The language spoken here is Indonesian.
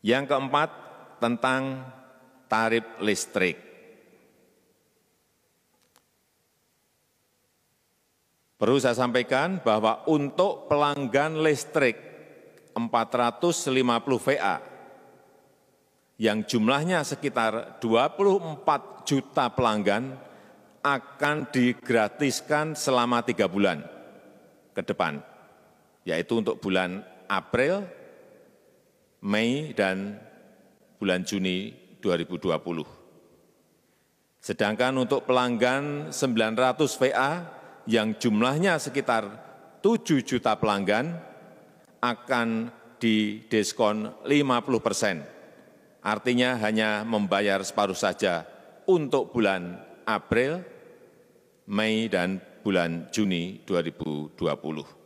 Yang keempat, tentang tarif listrik. Perlu saya sampaikan bahwa untuk pelanggan listrik 450 VA yang jumlahnya sekitar 24 juta pelanggan akan digratiskan selama tiga bulan ke depan, yaitu untuk bulan April, Mei, dan bulan Juni 2020. Sedangkan untuk pelanggan 900 VA yang jumlahnya sekitar 7 juta pelanggan akan didiskon 50 persen. Artinya hanya membayar separuh saja untuk bulan April, Mei, dan bulan Juni 2020.